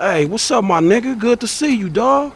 Hey, what's up, my nigga? Good to see you, dog.